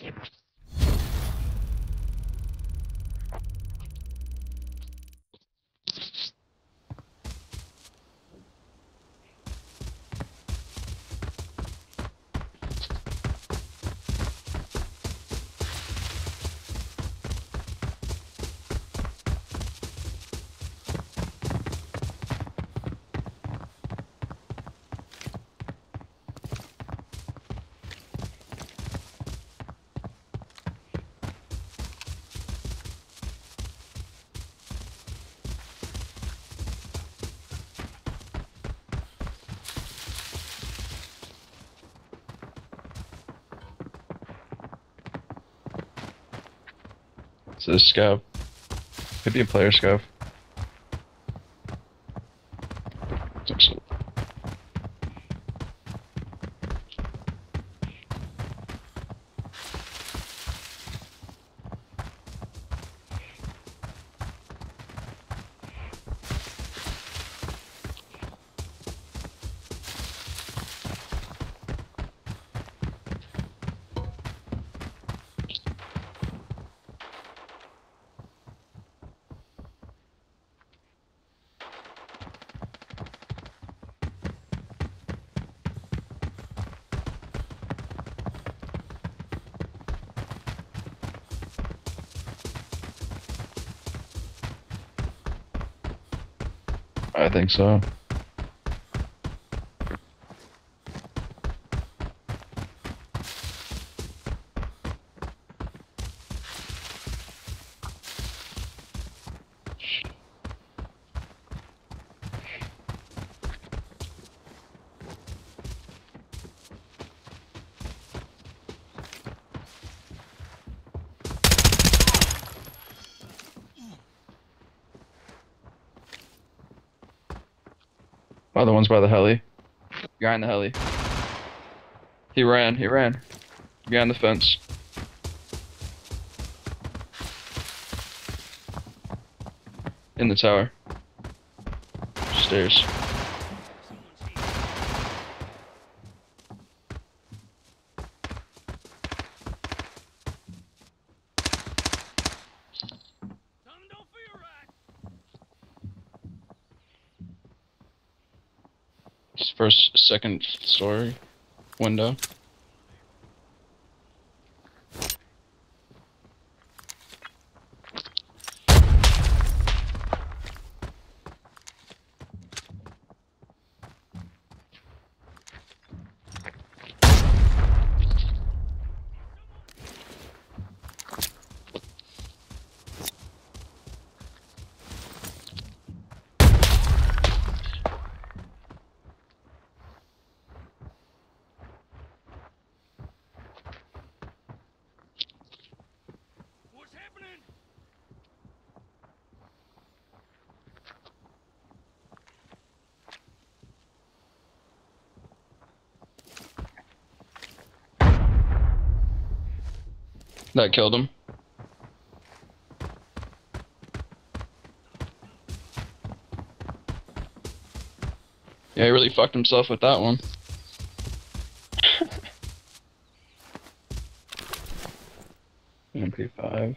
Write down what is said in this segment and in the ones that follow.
Ich muss So this scope. Could be a player scope. I think so. The one's by the heli. In the heli. He ran, he ran. Behind the fence. In the tower. Stairs. Second story window. What's happening? That killed him. Yeah, he really fucked himself with that one. MP5.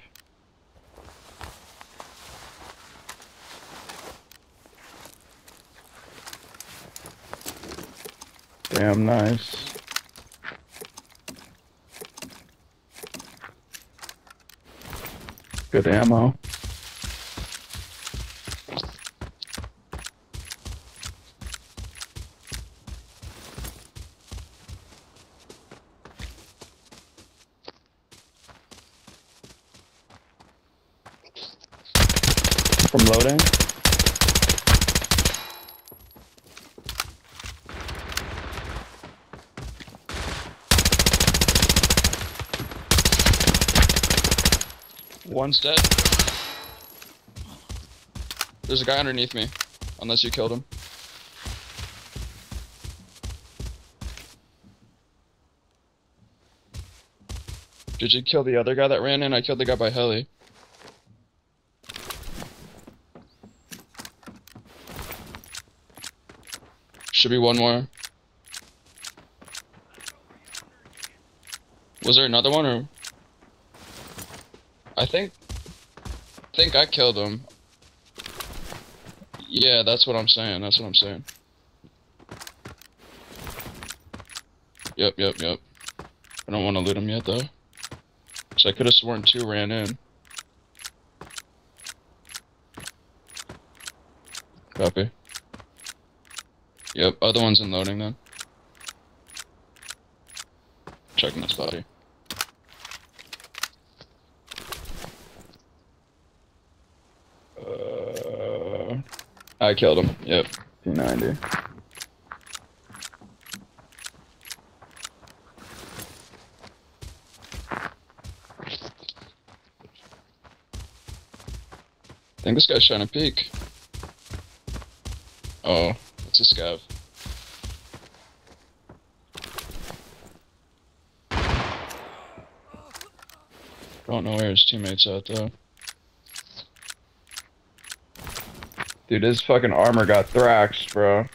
Damn nice. Good ammo. From loading? One's dead. There's a guy underneath me. Unless you killed him. Did you kill the other guy that ran in? I killed the guy by heli. Should be one more. Was there another one or I think I think I killed him. Yeah, that's what I'm saying. That's what I'm saying. Yep, yep, yep. I don't want to loot him yet though. So I could have sworn two ran in. Copy. Yep, other one's in loading then. Checking this body. Uh, I killed him. Yep. P90. I think this guy's trying to peek. Oh, it's a scav. Don't know where his teammates at though. Dude, his fucking armor got thraxed, bro.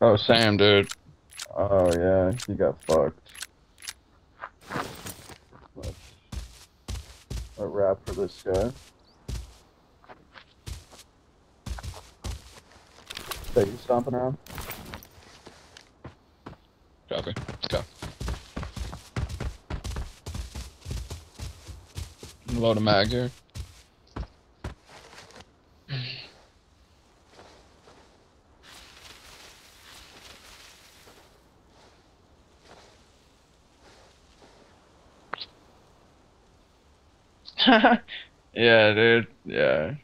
Oh, Sam, dude. Oh, yeah, he got fucked. A wrap for this guy. So you stomping around? Copy. Let's go. Load a mag here. yeah, dude. Yeah.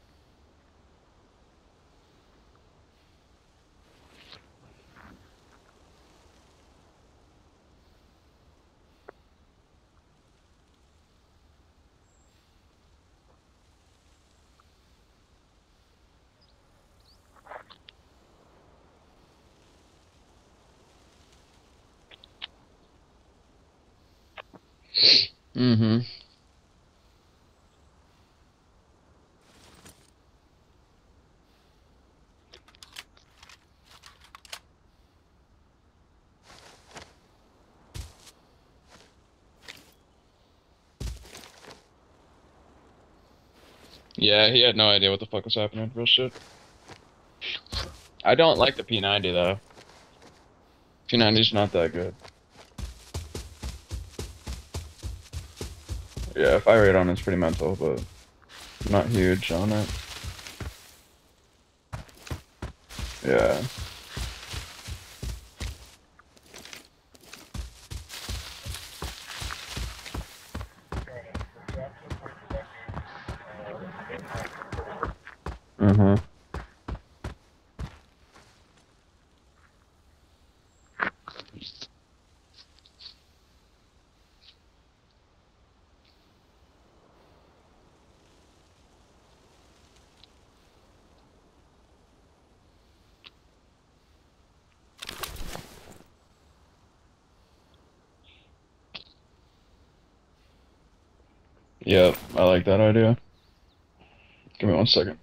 Mm-hmm. Yeah, he had no idea what the fuck was happening. Real shit. I don't like the P90 though. P90's not that good. Fire rate on it's pretty mental, but not huge on it. Yeah. Mm-hmm. Yep, I like that idea. Give me one second.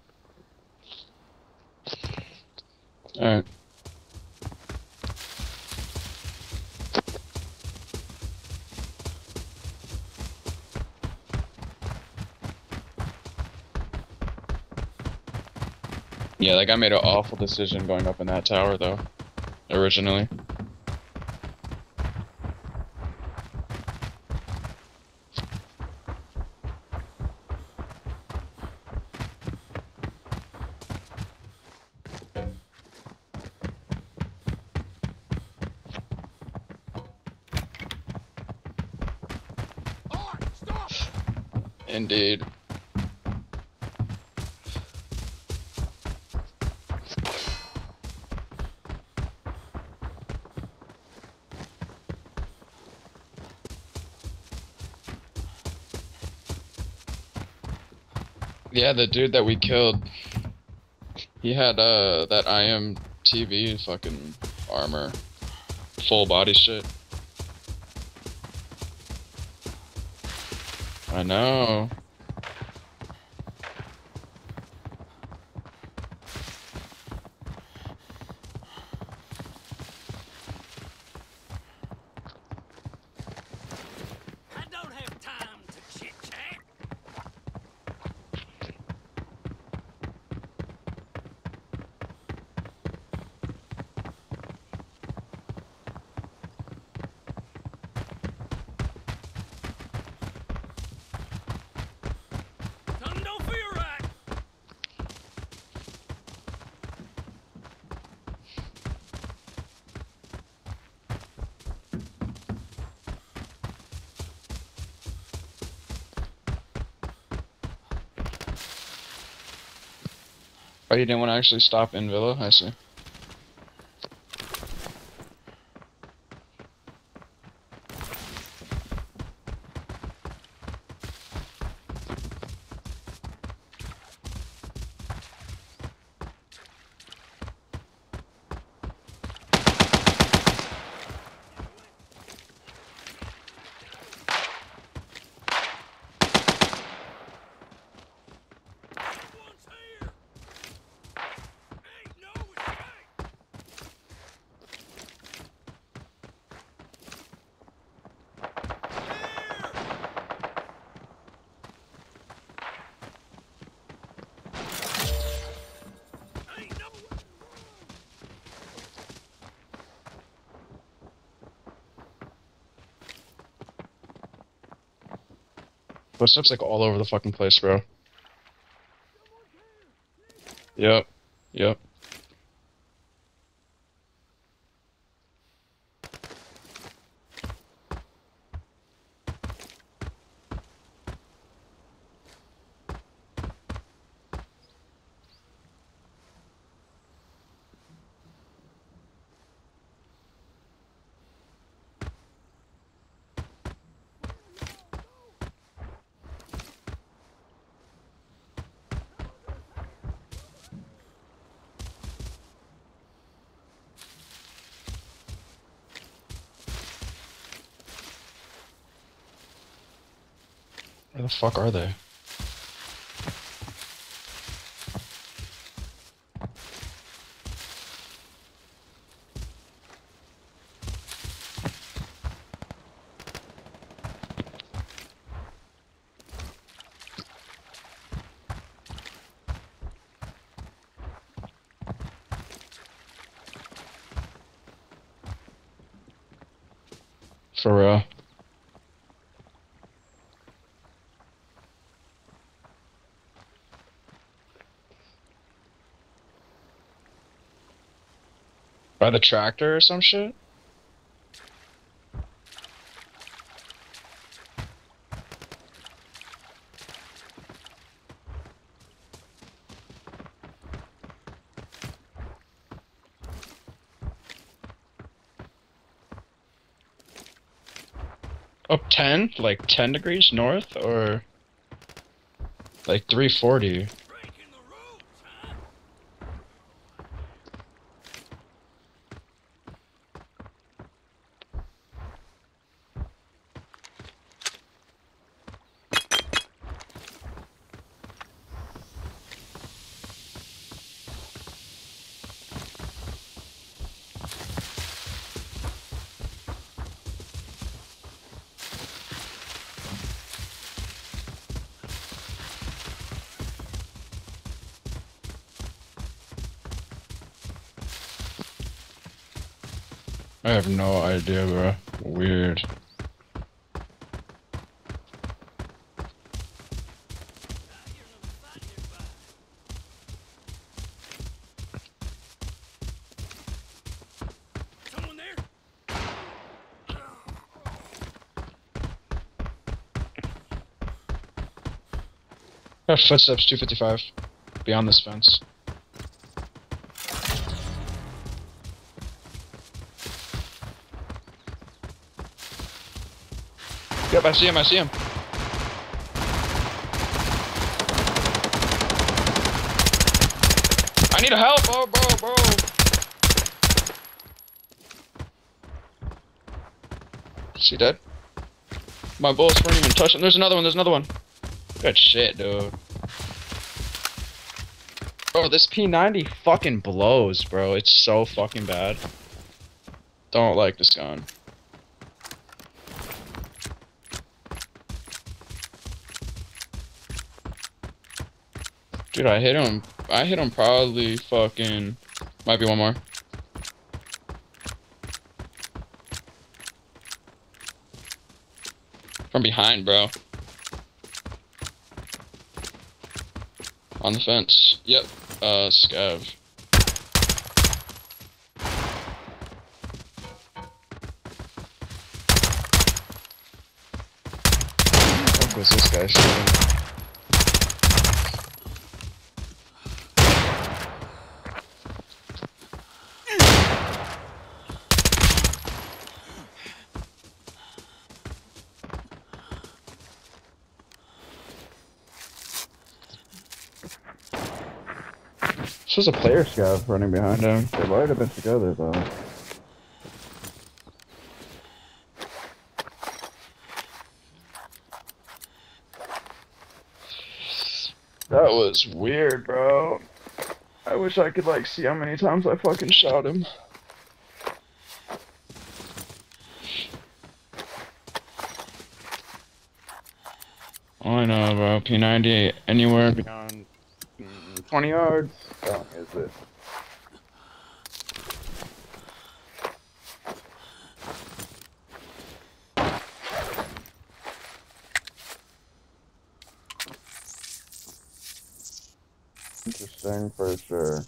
Alright. Yeah, that guy made an awful decision going up in that tower, though. Originally. Yeah, the dude that we killed, he had uh that IM TV fucking armor, full body shit. I know. Oh, you didn't want to actually stop in Villa? I see. Footsteps like all over the fucking place, bro. Yep. Yep. Where the fuck are they? For real. By the tractor or some shit? Up 10? Like 10 degrees north? Or like 340? I have no idea, bro. Weird. Footsteps 255 beyond this fence. Yep, I see him, I see him. I need a help, oh, bro, bro. Is he dead? My bullets weren't even touching. There's another one, there's another one. Good shit, dude. Bro, this P90 fucking blows, bro. It's so fucking bad. Don't like this gun. Dude, I hit him. I hit him probably fucking. Might be one more. From behind, bro. On the fence. Yep. Uh, scav. What was this guy shooting? Was a player scout running behind him. They might have been together though. That was weird, bro. I wish I could like see how many times I fucking shot him. I know, bro, P90 anywhere beyond 20 yards. Oh, is it? Interesting for sure.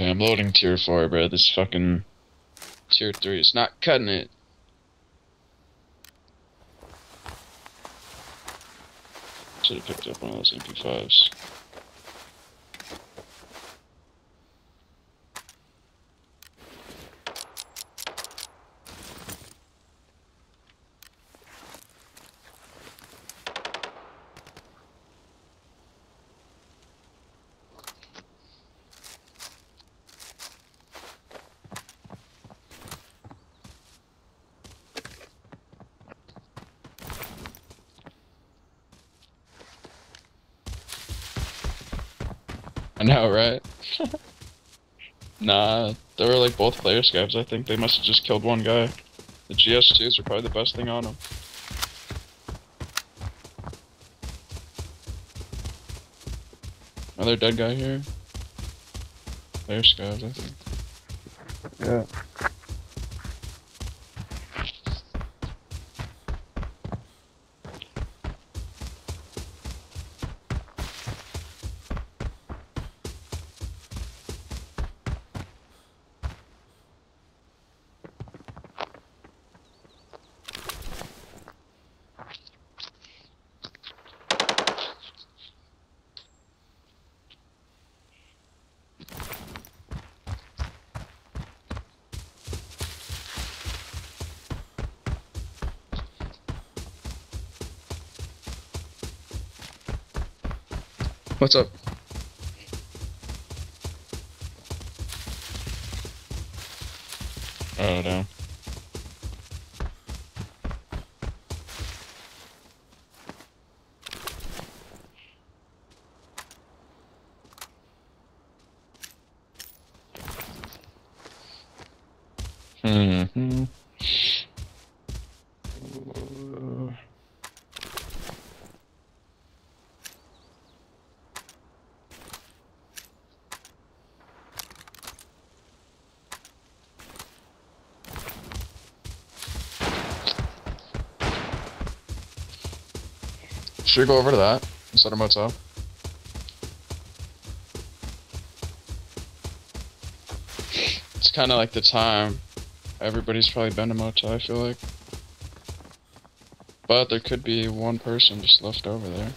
Okay, I'm loading tier 4, bro. This fucking tier 3 is not cutting it. Should have picked up one of those MP5s. Know, right? nah, they were like both player scavs. I think they must have just killed one guy. The GS2s are probably the best thing on them. Another dead guy here. Player scavs, I think. Yeah. What's up? Oh no. Should go over to that instead of motel? It's kind of like the time. Everybody's probably been to motel, I feel like. But there could be one person just left over there.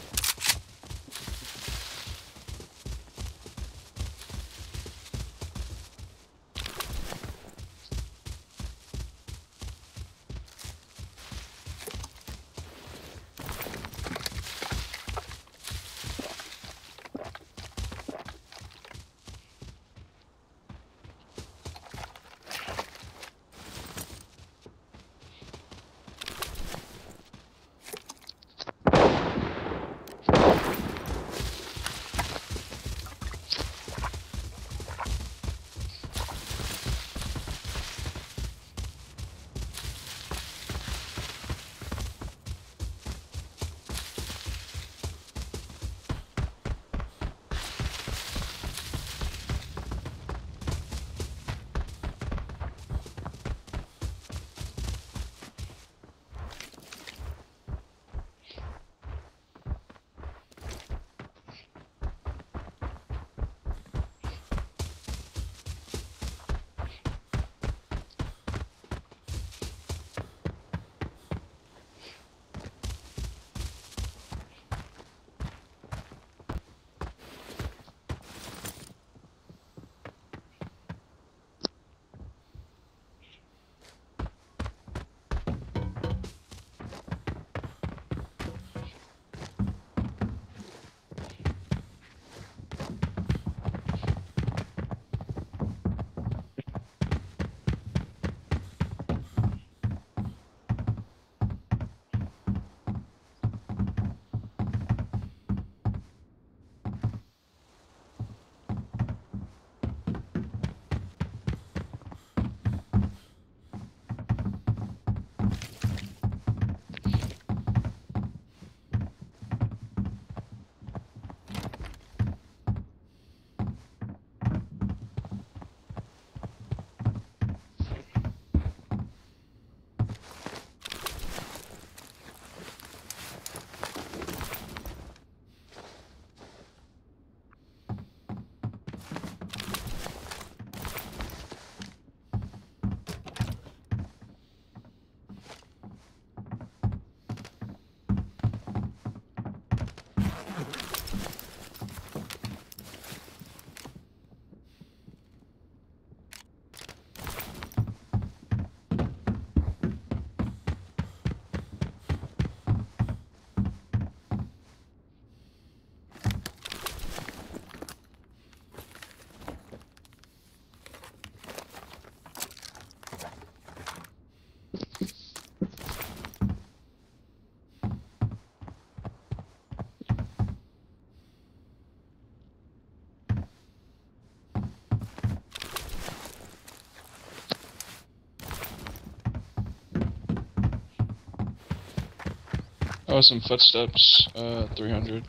Oh, some footsteps. Uh, 300.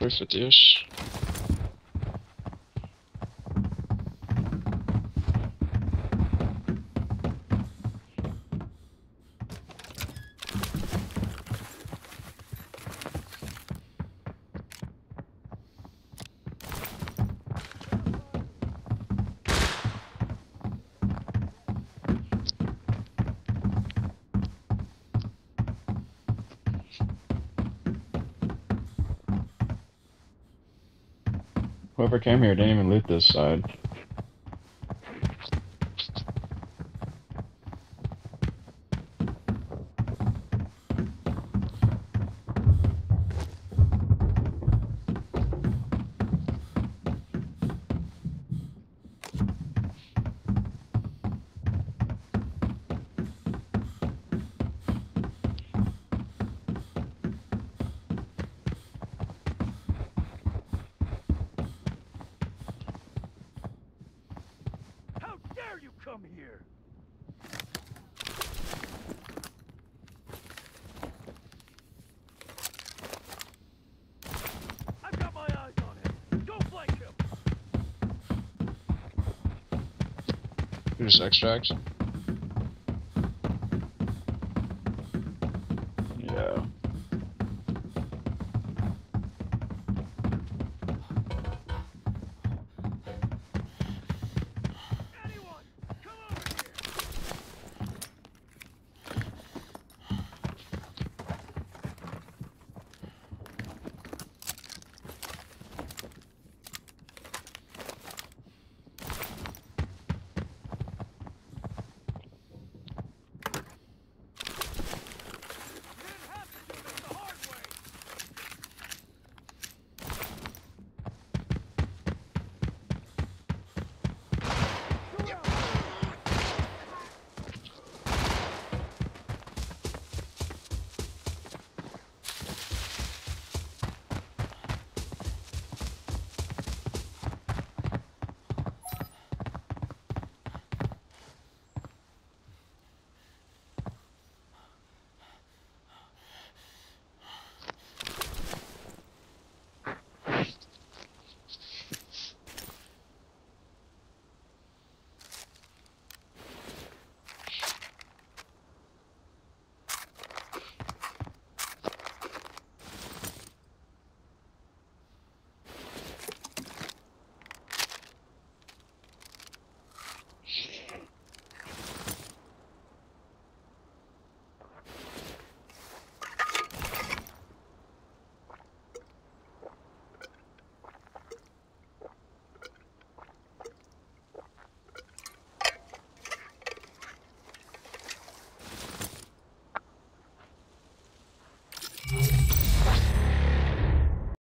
350-ish. Came here didn't even loot this side. Just extract.